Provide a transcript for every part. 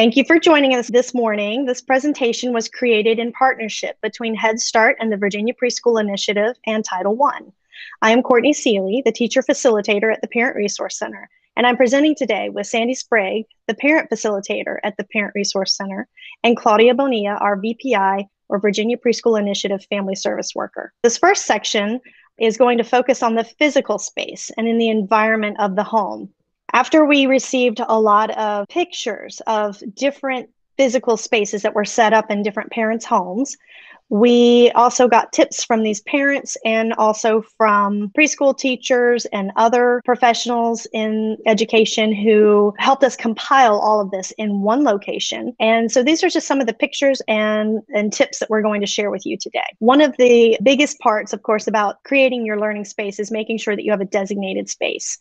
Thank you for joining us this morning. This presentation was created in partnership between Head Start and the Virginia Preschool Initiative and Title I. I am Courtney Seeley, the teacher facilitator at the Parent Resource Center, and I'm presenting today with Sandy Sprague, the parent facilitator at the Parent Resource Center, and Claudia Bonilla, our VPI or Virginia Preschool Initiative Family Service Worker. This first section is going to focus on the physical space and in the environment of the home. After we received a lot of pictures of different physical spaces that were set up in different parents' homes, we also got tips from these parents and also from preschool teachers and other professionals in education who helped us compile all of this in one location. And so these are just some of the pictures and, and tips that we're going to share with you today. One of the biggest parts, of course, about creating your learning space is making sure that you have a designated space.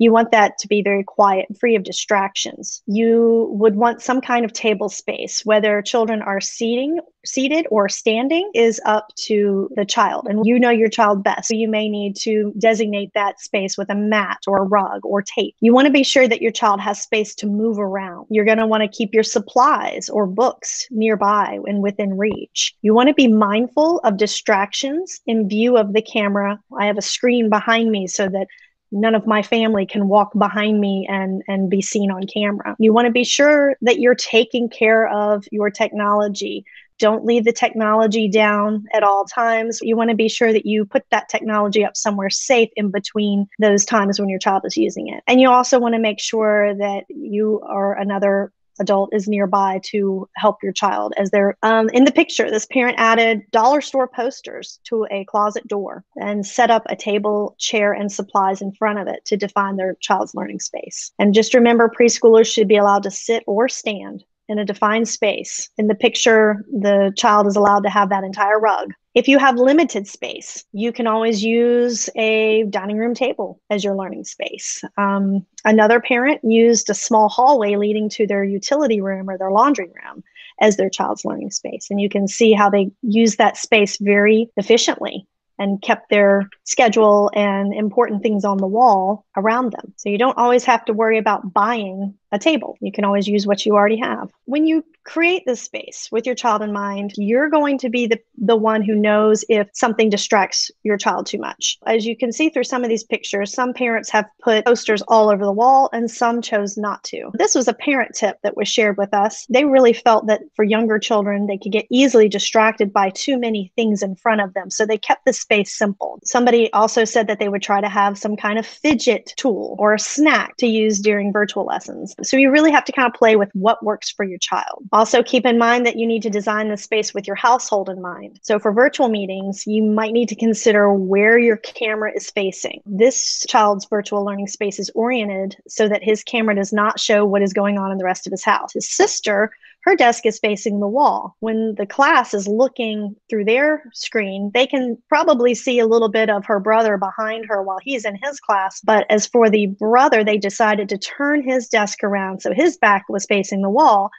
You want that to be very quiet and free of distractions. You would want some kind of table space, whether children are seating, seated or standing is up to the child. And you know your child best. So you may need to designate that space with a mat or a rug or tape. You want to be sure that your child has space to move around. You're going to want to keep your supplies or books nearby and within reach. You want to be mindful of distractions in view of the camera. I have a screen behind me so that none of my family can walk behind me and and be seen on camera you want to be sure that you're taking care of your technology don't leave the technology down at all times. You want to be sure that you put that technology up somewhere safe in between those times when your child is using it. And you also want to make sure that you are another adult is nearby to help your child as they're um, in the picture this parent added dollar store posters to a closet door and set up a table chair and supplies in front of it to define their child's learning space. And just remember preschoolers should be allowed to sit or stand in a defined space. In the picture, the child is allowed to have that entire rug. If you have limited space, you can always use a dining room table as your learning space. Um, another parent used a small hallway leading to their utility room or their laundry room as their child's learning space. And you can see how they use that space very efficiently and kept their schedule and important things on the wall around them. So you don't always have to worry about buying a table. You can always use what you already have. When you create this space with your child in mind, you're going to be the, the one who knows if something distracts your child too much. As you can see through some of these pictures, some parents have put posters all over the wall and some chose not to. This was a parent tip that was shared with us. They really felt that for younger children, they could get easily distracted by too many things in front of them. So they kept the space simple. Somebody also said that they would try to have some kind of fidget tool or a snack to use during virtual lessons. So you really have to kind of play with what works for your child. Also, keep in mind that you need to design the space with your household in mind. So for virtual meetings, you might need to consider where your camera is facing. This child's virtual learning space is oriented so that his camera does not show what is going on in the rest of his house. His sister her desk is facing the wall. When the class is looking through their screen, they can probably see a little bit of her brother behind her while he's in his class. But as for the brother, they decided to turn his desk around so his back was facing the wall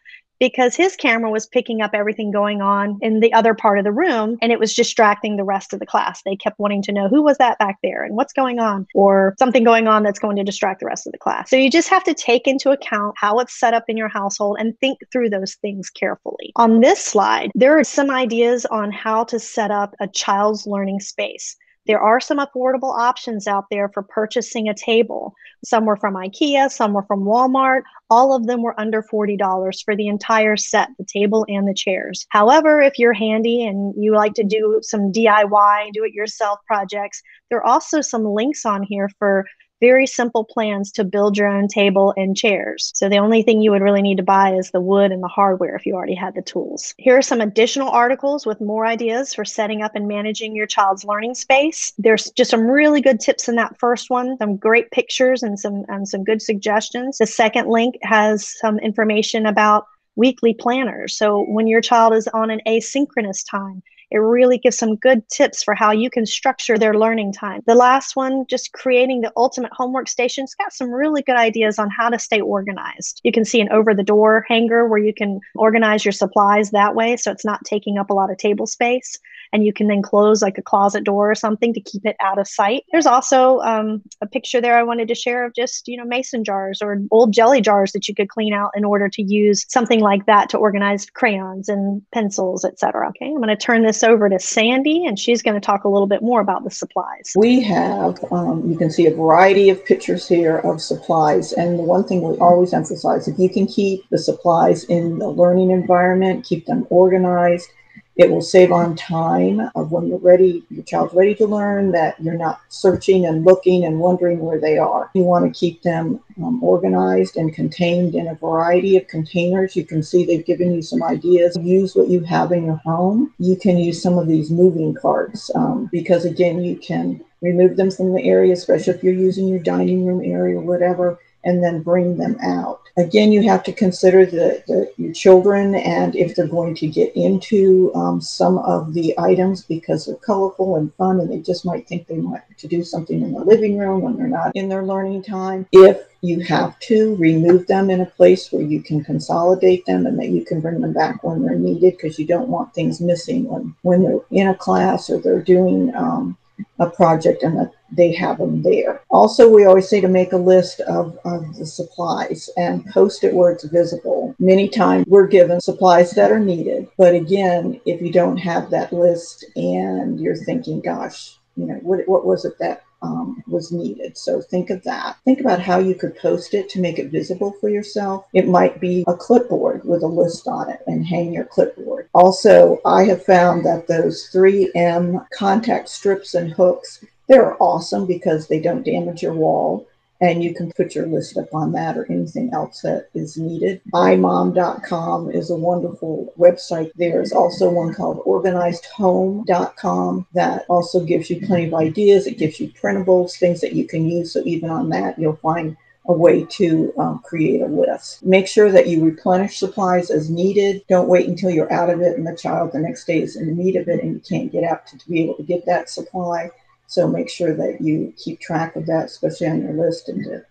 because his camera was picking up everything going on in the other part of the room and it was distracting the rest of the class. They kept wanting to know who was that back there and what's going on or something going on that's going to distract the rest of the class. So you just have to take into account how it's set up in your household and think through those things carefully. On this slide, there are some ideas on how to set up a child's learning space. There are some affordable options out there for purchasing a table. Some were from IKEA, some were from Walmart. All of them were under $40 for the entire set, the table and the chairs. However, if you're handy and you like to do some DIY, do it yourself projects, there are also some links on here for very simple plans to build your own table and chairs. So the only thing you would really need to buy is the wood and the hardware if you already had the tools. Here are some additional articles with more ideas for setting up and managing your child's learning space. There's just some really good tips in that first one, some great pictures and some and some good suggestions. The second link has some information about weekly planners. So when your child is on an asynchronous time, It really gives some good tips for how you can structure their learning time. The last one, just creating the ultimate homework station, it's got some really good ideas on how to stay organized. You can see an over the door hanger where you can organize your supplies that way so it's not taking up a lot of table space and you can then close like a closet door or something to keep it out of sight. There's also um, a picture there I wanted to share of just, you know, mason jars or old jelly jars that you could clean out in order to use something like that to organize crayons and pencils, etc. Okay, I'm going to turn this over to Sandy and she's going to talk a little bit more about the supplies. We have, um, you can see a variety of pictures here of supplies. And the one thing we always emphasize, if you can keep the supplies in the learning environment, keep them organized, it will save on time of when you're ready, your child's ready to learn, that you're not searching and looking and wondering where they are. You want to keep them um, organized and contained in a variety of containers. You can see they've given you some ideas. Use what you have in your home. You can use some of these moving carts um, because, again, you can remove them from the area, especially if you're using your dining room area or whatever and then bring them out. Again, you have to consider the, the your children and if they're going to get into um, some of the items because they're colorful and fun and they just might think they want to do something in the living room when they're not in their learning time. If you have to remove them in a place where you can consolidate them and that you can bring them back when they're needed because you don't want things missing when, when they're in a class or they're doing um, a project and that they have them there. Also, we always say to make a list of, of the supplies and post it where it's visible. Many times we're given supplies that are needed, but again, if you don't have that list and you're thinking, gosh, you know, what, what was it that um, was needed. So think of that. Think about how you could post it to make it visible for yourself. It might be a clipboard with a list on it and hang your clipboard. Also, I have found that those 3M contact strips and hooks, they're awesome because they don't damage your wall and you can put your list up on that or anything else that is needed. imom.com is a wonderful website. There's also one called organizedhome.com that also gives you plenty of ideas. It gives you printables, things that you can use. So even on that, you'll find a way to um, create a list. Make sure that you replenish supplies as needed. Don't wait until you're out of it and the child the next day is in need of it and you can't get out to, to be able to get that supply. So make sure that you keep track of that, especially on your list, and to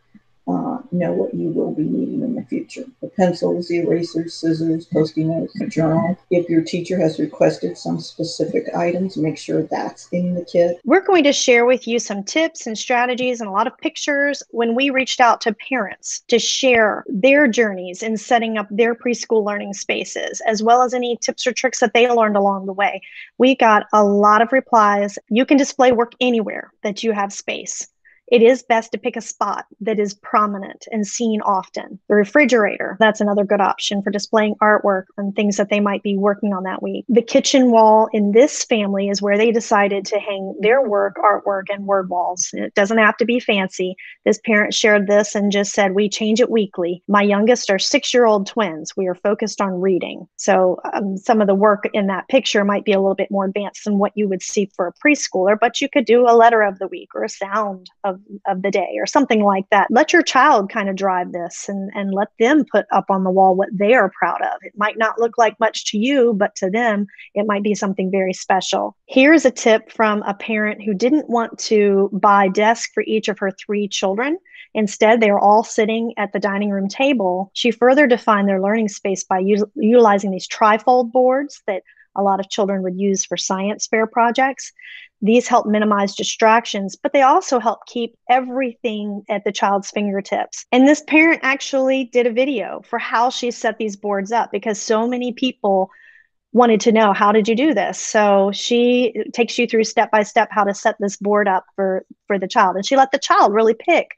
uh, know what you will be needing in the future. The pencils, the erasers, scissors, post-it notes, journal. If your teacher has requested some specific items, make sure that's in the kit. We're going to share with you some tips and strategies and a lot of pictures when we reached out to parents to share their journeys in setting up their preschool learning spaces, as well as any tips or tricks that they learned along the way. We got a lot of replies. You can display work anywhere that you have space it is best to pick a spot that is prominent and seen often. The refrigerator, that's another good option for displaying artwork and things that they might be working on that week. The kitchen wall in this family is where they decided to hang their work, artwork, and word walls. It doesn't have to be fancy. This parent shared this and just said, We change it weekly. My youngest are six year old twins. We are focused on reading. So um, some of the work in that picture might be a little bit more advanced than what you would see for a preschooler, but you could do a letter of the week or a sound of of the day or something like that. Let your child kind of drive this and, and let them put up on the wall what they are proud of. It might not look like much to you, but to them, it might be something very special. Here's a tip from a parent who didn't want to buy desks for each of her three children. Instead, they are all sitting at the dining room table. She further defined their learning space by u- utilizing these trifold boards that a lot of children would use for science fair projects. These help minimize distractions, but they also help keep everything at the child's fingertips. And this parent actually did a video for how she set these boards up because so many people wanted to know how did you do this so she takes you through step by step how to set this board up for for the child and she let the child really pick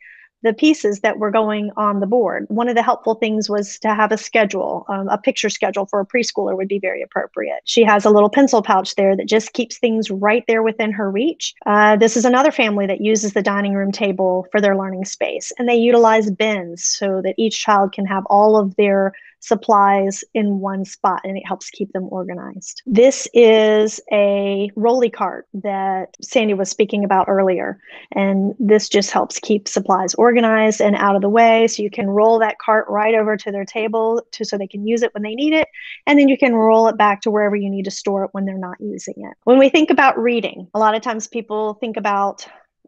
the pieces that were going on the board. One of the helpful things was to have a schedule, um, a picture schedule for a preschooler would be very appropriate. She has a little pencil pouch there that just keeps things right there within her reach. Uh, this is another family that uses the dining room table for their learning space, and they utilize bins so that each child can have all of their supplies in one spot and it helps keep them organized. This is a rolly cart that Sandy was speaking about earlier. And this just helps keep supplies organized and out of the way. So you can roll that cart right over to their table to, so they can use it when they need it. And then you can roll it back to wherever you need to store it when they're not using it. When we think about reading, a lot of times people think about,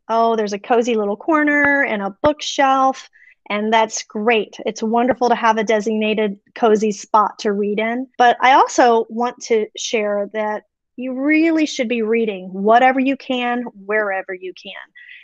oh, there's a cozy little corner and a bookshelf and that's great. It's wonderful to have a designated cozy spot to read in. But I also want to share that you really should be reading whatever you can, wherever you can.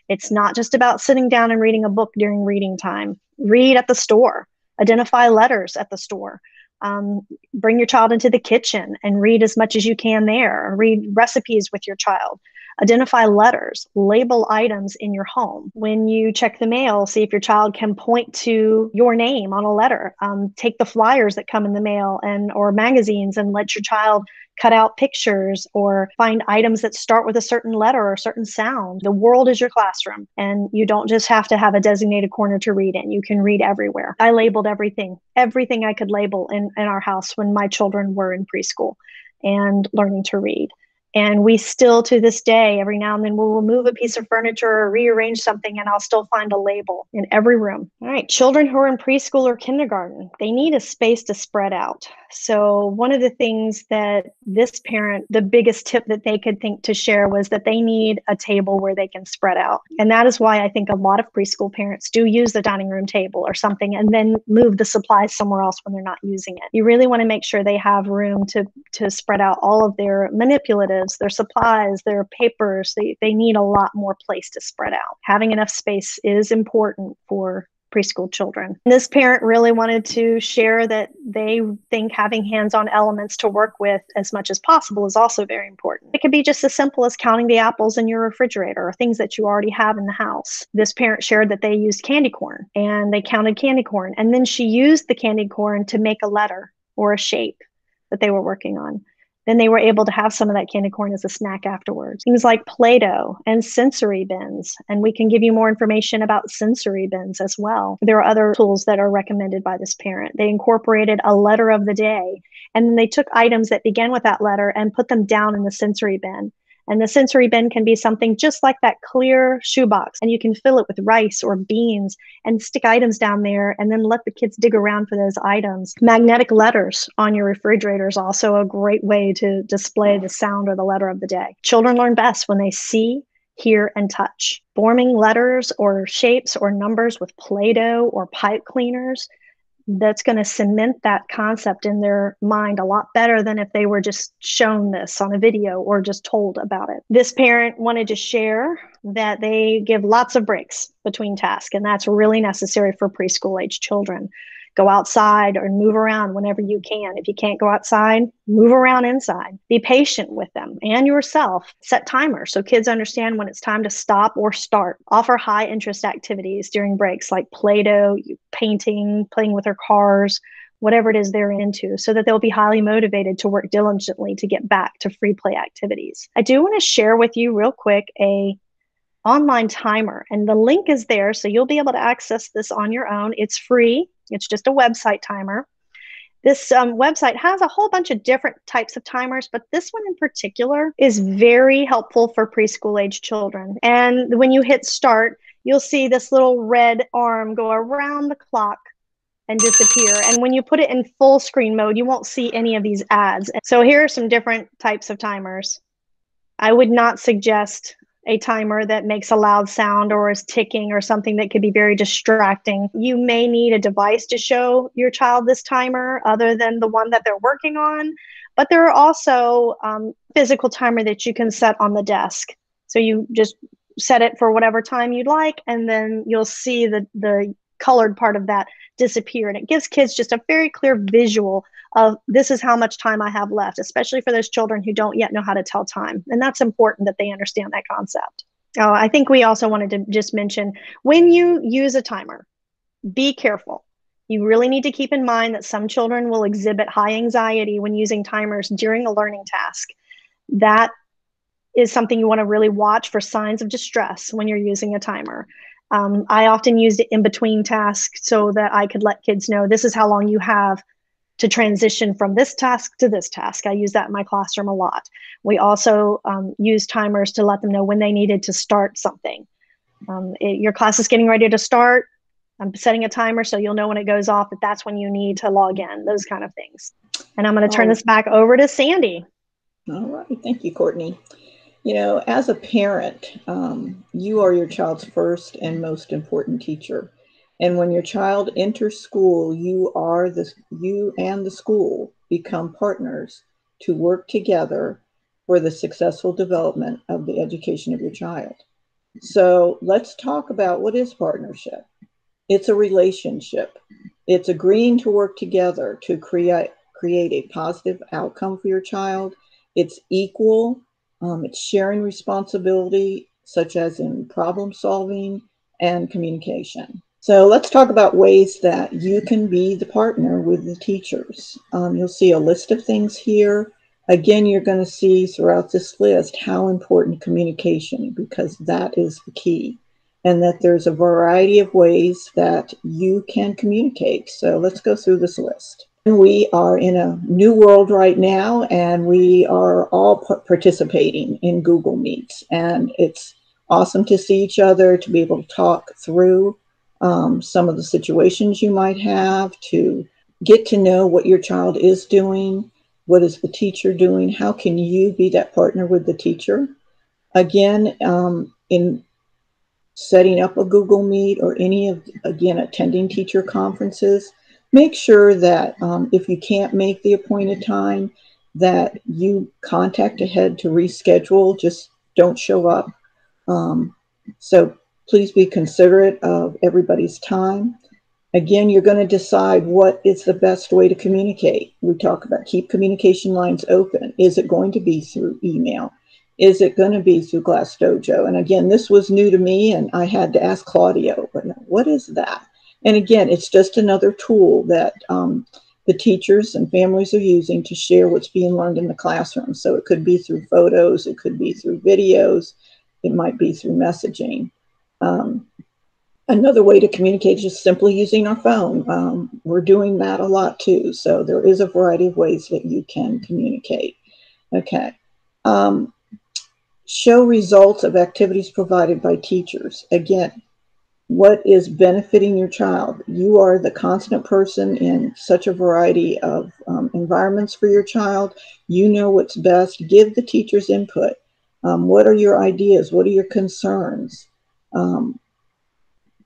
It's not just about sitting down and reading a book during reading time. Read at the store, identify letters at the store. Um, bring your child into the kitchen and read as much as you can there. Read recipes with your child. Identify letters, label items in your home. When you check the mail, see if your child can point to your name on a letter. Um, take the flyers that come in the mail and or magazines and let your child cut out pictures or find items that start with a certain letter or a certain sound. The world is your classroom, and you don't just have to have a designated corner to read in. You can read everywhere. I labeled everything, everything I could label in, in our house when my children were in preschool and learning to read. And we still, to this day, every now and then we'll remove a piece of furniture or rearrange something, and I'll still find a label in every room. All right, children who are in preschool or kindergarten, they need a space to spread out. So, one of the things that this parent, the biggest tip that they could think to share was that they need a table where they can spread out. And that is why I think a lot of preschool parents do use the dining room table or something and then move the supplies somewhere else when they're not using it. You really want to make sure they have room to, to spread out all of their their supplies, their papers. They, they need a lot more place to spread out. Having enough space is important for preschool children. This parent really wanted to share that they think having hands on elements to work with as much as possible is also very important. It could be just as simple as counting the apples in your refrigerator or things that you already have in the house. This parent shared that they used candy corn and they counted candy corn. And then she used the candy corn to make a letter or a shape that they were working on then they were able to have some of that candy corn as a snack afterwards. Things like Play Doh and sensory bins. And we can give you more information about sensory bins as well. There are other tools that are recommended by this parent. They incorporated a letter of the day, and then they took items that began with that letter and put them down in the sensory bin. And the sensory bin can be something just like that clear shoebox. And you can fill it with rice or beans and stick items down there and then let the kids dig around for those items. Magnetic letters on your refrigerator is also a great way to display the sound or the letter of the day. Children learn best when they see, hear, and touch. Forming letters or shapes or numbers with Play Doh or pipe cleaners that's going to cement that concept in their mind a lot better than if they were just shown this on a video or just told about it. This parent wanted to share that they give lots of breaks between tasks, and that's really necessary for preschool age children go outside or move around whenever you can. If you can't go outside, move around inside. Be patient with them and yourself. Set timers so kids understand when it's time to stop or start. Offer high interest activities during breaks like Play Doh, painting, playing with their cars. Whatever it is they're into, so that they'll be highly motivated to work diligently to get back to free play activities. I do want to share with you, real quick, a online timer and the link is there so you'll be able to access this on your own it's free it's just a website timer. This um, website has a whole bunch of different types of timers, but this one in particular is very helpful for preschool age children. And when you hit start, you'll see this little red arm go around the clock and disappear. And when you put it in full screen mode, you won't see any of these ads. So here are some different types of timers. I would not suggest a timer that makes a loud sound or is ticking or something that could be very distracting. You may need a device to show your child this timer other than the one that they're working on. But there are also um, physical timer that you can set on the desk. So you just set it for whatever time you'd like, and then you'll see the, the colored part of that disappear. And it gives kids just a very clear visual of this is how much time I have left, especially for those children who don't yet know how to tell time. And that's important that they understand that concept. Oh, I think we also wanted to just mention when you use a timer, be careful. You really need to keep in mind that some children will exhibit high anxiety when using timers during a learning task. That is something you want to really watch for signs of distress when you're using a timer. Um, I often used it in between tasks so that I could let kids know this is how long you have to transition from this task to this task. I use that in my classroom a lot. We also um, use timers to let them know when they needed to start something. Um, it, your class is getting ready to start. I'm setting a timer so you'll know when it goes off that that's when you need to log in, those kind of things. And I'm going to turn oh. this back over to Sandy. All right. Thank you, Courtney. You know, as a parent, um, you are your child's first and most important teacher. And when your child enters school, you are the you and the school become partners to work together for the successful development of the education of your child. So let's talk about what is partnership. It's a relationship. It's agreeing to work together to create create a positive outcome for your child. It's equal um, it's sharing responsibility, such as in problem solving and communication. So let's talk about ways that you can be the partner with the teachers. Um, you'll see a list of things here. Again, you're going to see throughout this list how important communication, because that is the key, and that there's a variety of ways that you can communicate. So let's go through this list. We are in a new world right now, and we are all participating in Google Meets. And it's awesome to see each other, to be able to talk through um, some of the situations you might have, to get to know what your child is doing, what is the teacher doing, how can you be that partner with the teacher. Again, um, in setting up a Google Meet or any of, again, attending teacher conferences, make sure that um, if you can't make the appointed time, that you contact ahead to reschedule. Just don't show up. Um, so please be considerate of everybody's time. Again, you're going to decide what is the best way to communicate. We talk about keep communication lines open. Is it going to be through email? Is it going to be through Class Dojo? And again, this was new to me, and I had to ask Claudia, what is that? And again, it's just another tool that um, the teachers and families are using to share what's being learned in the classroom. So it could be through photos, it could be through videos, it might be through messaging. Um, another way to communicate is just simply using our phone. Um, we're doing that a lot too. So there is a variety of ways that you can communicate. Okay. Um, show results of activities provided by teachers. Again, what is benefiting your child. You are the constant person in such a variety of um, environments for your child. You know what's best. Give the teachers input. Um, what are your ideas? What are your concerns? Um,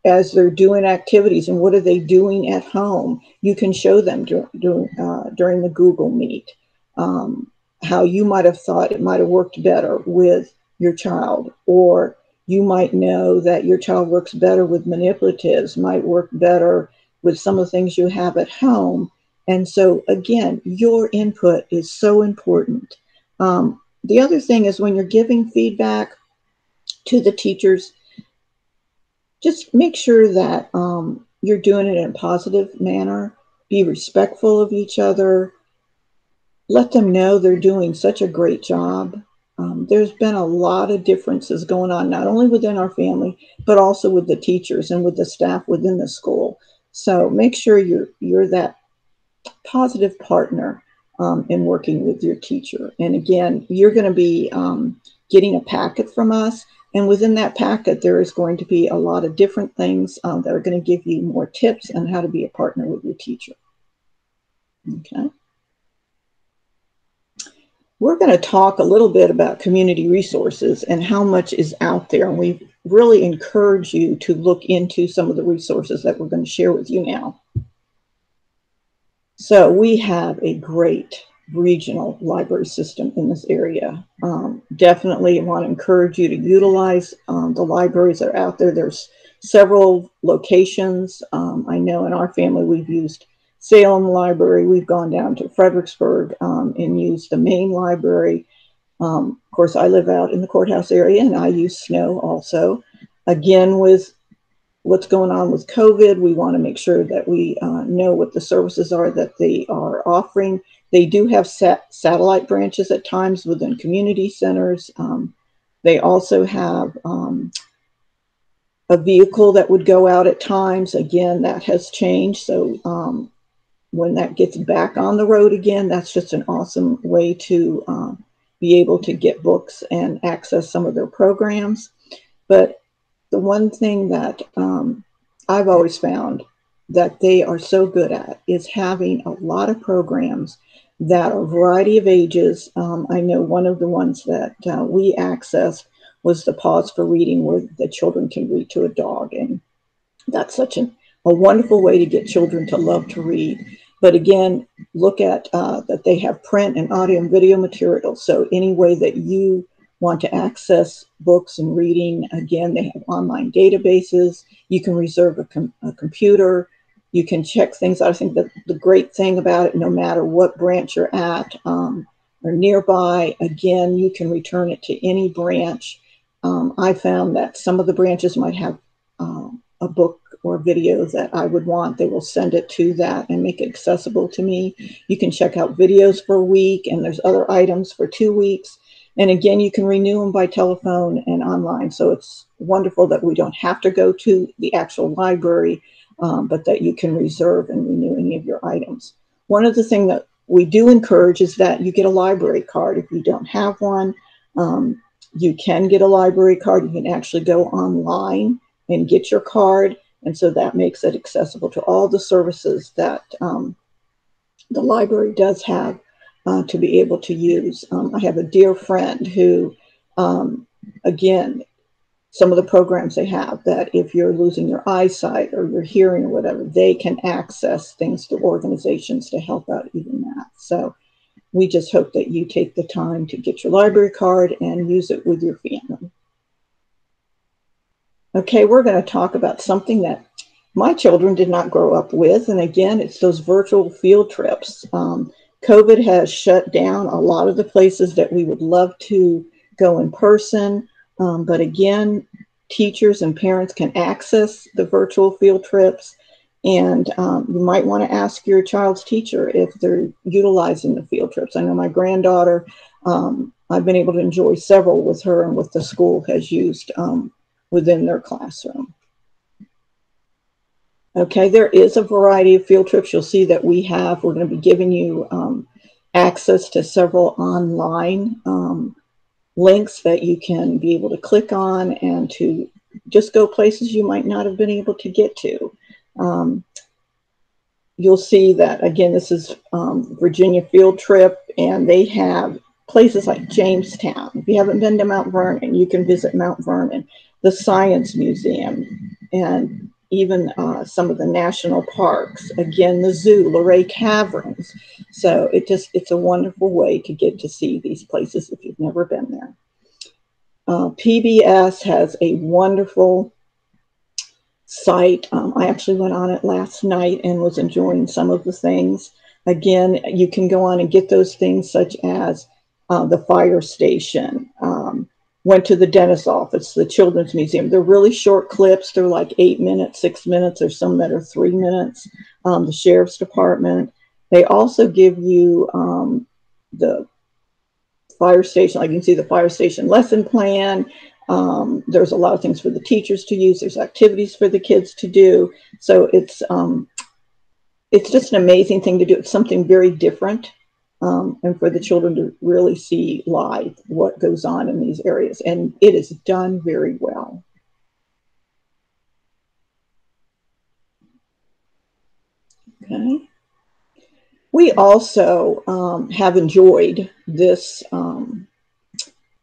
as they're doing activities and what are they doing at home, you can show them dur- dur- uh, during the Google Meet um, how you might have thought it might have worked better with your child or you might know that your child works better with manipulatives, might work better with some of the things you have at home. And so, again, your input is so important. Um, the other thing is when you're giving feedback to the teachers, just make sure that um, you're doing it in a positive manner. Be respectful of each other. Let them know they're doing such a great job um, there's been a lot of differences going on, not only within our family, but also with the teachers and with the staff within the school. So make sure you're you're that positive partner um, in working with your teacher. And again, you're going to be um, getting a packet from us. And within that packet, there is going to be a lot of different things um, that are going to give you more tips on how to be a partner with your teacher. Okay we're going to talk a little bit about community resources and how much is out there. And we really encourage you to look into some of the resources that we're going to share with you now. So we have a great regional library system in this area. Um, definitely want to encourage you to utilize um, the libraries that are out there. There's several locations. Um, I know in our family we've used Salem Library. We've gone down to Fredericksburg um, and used the main library. Um, of course, I live out in the courthouse area and I use SNOW also. Again, with what's going on with COVID, we want to make sure that we uh, know what the services are that they are offering. They do have sat- satellite branches at times within community centers. Um, they also have um, a vehicle that would go out at times. Again, that has changed. So um, when that gets back on the road again, that's just an awesome way to um, be able to get books and access some of their programs. But the one thing that um, I've always found that they are so good at is having a lot of programs that a variety of ages. Um, I know one of the ones that uh, we accessed was the Paws for Reading, where the children can read to a dog. And that's such an, a wonderful way to get children to love to read. But again, look at uh, that they have print and audio and video materials. So any way that you want to access books and reading, again, they have online databases. You can reserve a, com- a computer. You can check things out. I think that the great thing about it, no matter what branch you're at um, or nearby, again, you can return it to any branch. Um, I found that some of the branches might have um, a book or video that I would want. They will send it to that and make it accessible to me. You can check out videos for a week, and there's other items for two weeks. And again, you can renew them by telephone and online. So it's wonderful that we don't have to go to the actual library um, but that you can reserve and renew any of your items. One of the things that we do encourage is that you get a library card. If you don't have one, um, you can get a library card. You can actually go online and get your card. And so that makes it accessible to all the services that um, the library does have uh, to be able to use. Um, I have a dear friend who, um, again, some of the programs they have that if you're losing your eyesight or your hearing or whatever, they can access things through organizations to help out even that. So we just hope that you take the time to get your library card and use it with your family. Okay, we're going to talk about something that my children did not grow up with. And again, it's those virtual field trips. Um, COVID has shut down a lot of the places that we would love to go in person. Um, but again, teachers and parents can access the virtual field trips. And um, you might want to ask your child's teacher if they're utilizing the field trips. I know my granddaughter, um, I've been able to enjoy several with her and with the school has used um, within their classroom. Okay, there is a variety of field trips. You'll see that we have, we're going to be giving you um, access to several online um, links that you can be able to click on and to just go places you might not have been able to get to. Um, you'll see that again, this is um, Virginia field trip, and they have places like Jamestown. If you haven't been to Mount Vernon, you can visit Mount Vernon, the Science Museum, and even uh, some of the national parks. Again, the zoo, Luray Caverns. So it just it's a wonderful way to get to see these places if you've never been there. Uh, PBS has a wonderful site. Um, I actually went on it last night and was enjoying some of the things. Again, you can go on and get those things such as uh, the fire station, um, went to the dentist's office, the children's museum. They're really short clips. They're like eight minutes, six minutes, or some that are three minutes. Um, the sheriff's department. They also give you um, the fire station. Like you can see the fire station lesson plan. Um, there's a lot of things for the teachers to use. There's activities for the kids to do. So it's um, it's just an amazing thing to do. It's something very different um, and for the children to really see live what goes on in these areas. And it is done very well. Okay. We also um, have enjoyed this um,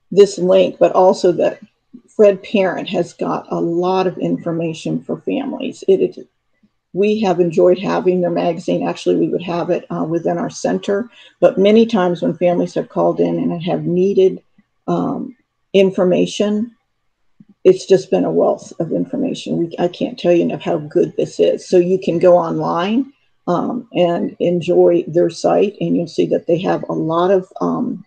this link, but also that Fred Parent has got a lot of information for families. It is we have enjoyed having their magazine. Actually, we would have it uh, within our center, but many times when families have called in and have needed um, information, it's just been a wealth of information. We, I can't tell you enough how good this is. So you can go online um, and enjoy their site, and you'll see that they have a lot of um,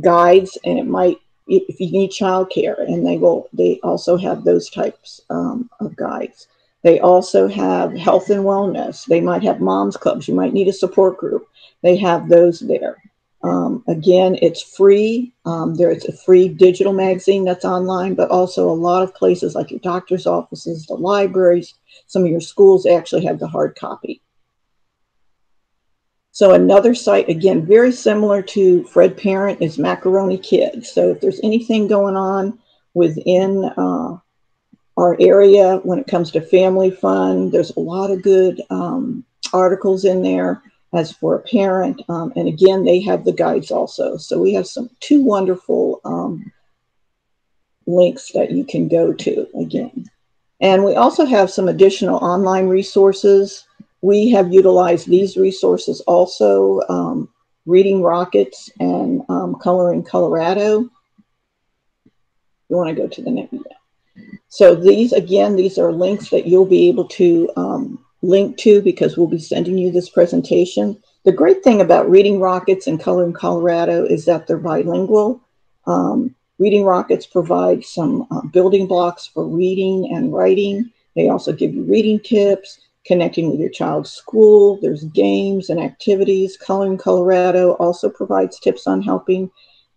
guides, and it might if you need childcare, and they will. They also have those types um, of guides. They also have health and wellness. They might have moms clubs. You might need a support group. They have those there. Um, again, it's free. Um, there's a free digital magazine that's online, but also a lot of places like your doctor's offices, the libraries, some of your schools actually have the hard copy. So another site, again, very similar to Fred Parent is Macaroni Kids. So if there's anything going on within uh, our area when it comes to family fun, there's a lot of good um, articles in there as for a parent. Um, and again, they have the guides also. So we have some two wonderful um, links that you can go to again. And we also have some additional online resources we have utilized these resources also, um, Reading Rockets and um, Colorín Colorado. You want to go to the next. So these, again, these are links that you'll be able to um, link to because we'll be sending you this presentation. The great thing about Reading Rockets and Colorín Colorado is that they're bilingual. Um, reading Rockets provides some uh, building blocks for reading and writing. They also give you reading tips connecting with your child's school. There's games and activities. Colorín Colorado also provides tips on helping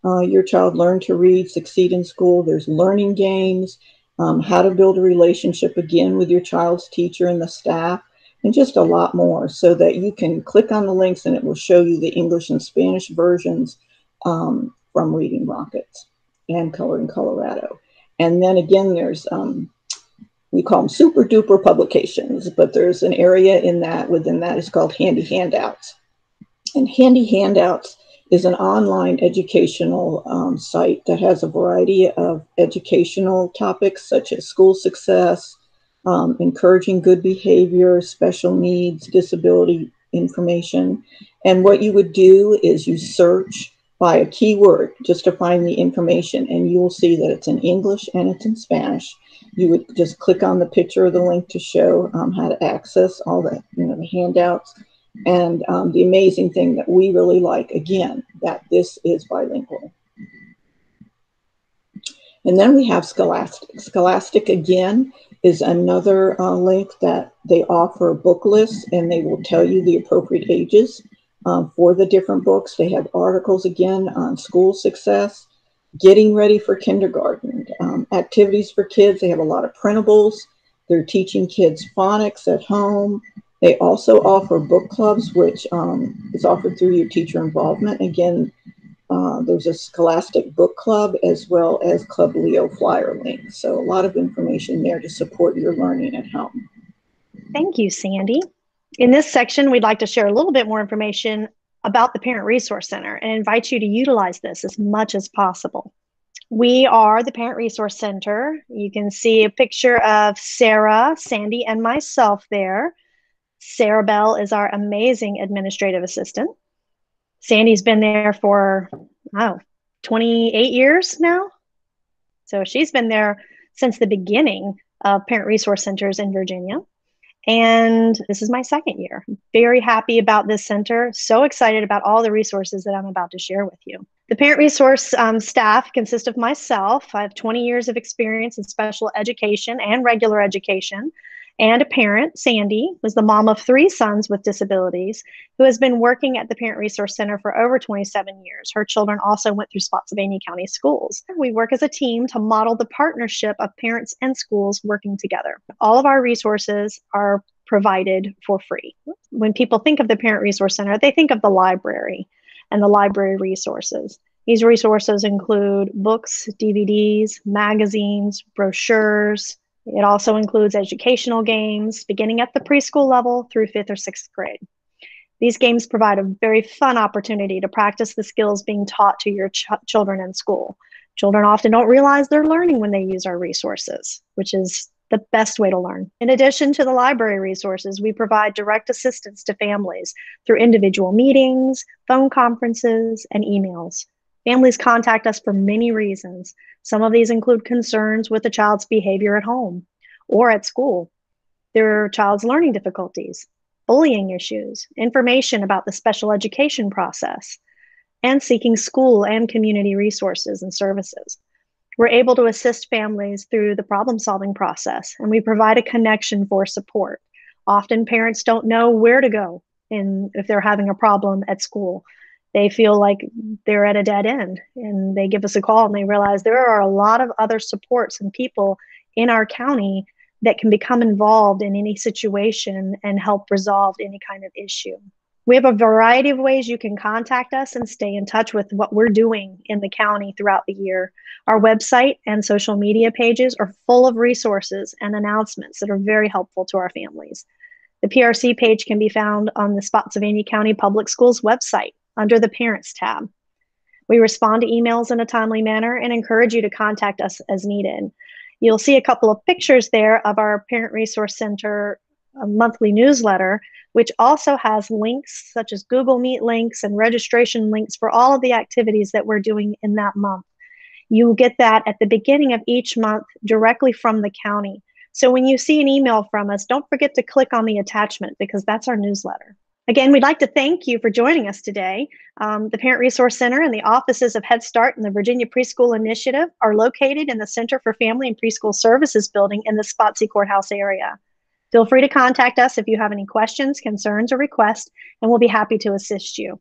uh, your child learn to read, succeed in school. There's learning games, um, how to build a relationship again with your child's teacher and the staff, and just a lot more so that you can click on the links and it will show you the English and Spanish versions um, from Reading Rockets and Colorín Colorado. And then again, there's um, we call them super duper publications, but there's an area in that within that is called Handy Handouts. And Handy Handouts is an online educational um, site that has a variety of educational topics such as school success, um, encouraging good behavior, special needs, disability information. And what you would do is you search by a keyword just to find the information, and you will see that it's in English and it's in Spanish you would just click on the picture or the link to show um, how to access all the, you know, the handouts. And um, the amazing thing that we really like, again, that this is bilingual. And then we have Scholastic. Scholastic, again, is another uh, link that they offer book lists and they will tell you the appropriate ages um, for the different books. They have articles, again, on school success, getting ready for kindergarten, um, activities for kids. They have a lot of printables. They're teaching kids phonics at home. They also offer book clubs, which um, is offered through your teacher involvement. Again, uh, there's a Scholastic book club as well as Club Leo flyer link. So a lot of information there to support your learning at home. Thank you, Sandy. In this section, we'd like to share a little bit more information about the Parent Resource Center and invite you to utilize this as much as possible. We are the Parent Resource Center. You can see a picture of Sarah, Sandy, and myself there. Sarah Bell is our amazing administrative assistant. Sandy's been there for, oh, 28 years now. So she's been there since the beginning of Parent Resource Centers in Virginia. And this is my second year. Very happy about this center. So excited about all the resources that I'm about to share with you. The parent resource um, staff consists of myself. I have 20 years of experience in special education and regular education and a parent, Sandy, was the mom of three sons with disabilities, who has been working at the Parent Resource Center for over 27 years. Her children also went through Spotsylvania County schools. We work as a team to model the partnership of parents and schools working together. All of our resources are provided for free. When people think of the Parent Resource Center, they think of the library and the library resources. These resources include books, DVDs, magazines, brochures, it also includes educational games beginning at the preschool level through fifth or sixth grade. These games provide a very fun opportunity to practice the skills being taught to your ch children in school. Children often don't realize they're learning when they use our resources, which is the best way to learn. In addition to the library resources, we provide direct assistance to families through individual meetings, phone conferences, and emails. Families contact us for many reasons. Some of these include concerns with the child's behavior at home or at school, their child's learning difficulties, bullying issues, information about the special education process, and seeking school and community resources and services. We're able to assist families through the problem solving process, and we provide a connection for support. Often parents don't know where to go in, if they're having a problem at school they feel like they're at a dead end and they give us a call and they realize there are a lot of other supports and people in our county that can become involved in any situation and help resolve any kind of issue. We have a variety of ways you can contact us and stay in touch with what we're doing in the county throughout the year. Our website and social media pages are full of resources and announcements that are very helpful to our families. The PRC page can be found on the Spotsylvania County Public Schools website under the Parents tab. We respond to emails in a timely manner and encourage you to contact us as needed. You'll see a couple of pictures there of our Parent Resource Center uh, monthly newsletter, which also has links such as Google Meet links and registration links for all of the activities that we're doing in that month. You get that at the beginning of each month directly from the county. So when you see an email from us, don't forget to click on the attachment because that's our newsletter. Again, we'd like to thank you for joining us today. Um, the Parent Resource Center and the offices of Head Start and the Virginia Preschool Initiative are located in the Center for Family and Preschool Services building in the Spotsy Courthouse area. Feel free to contact us if you have any questions, concerns, or requests, and we'll be happy to assist you.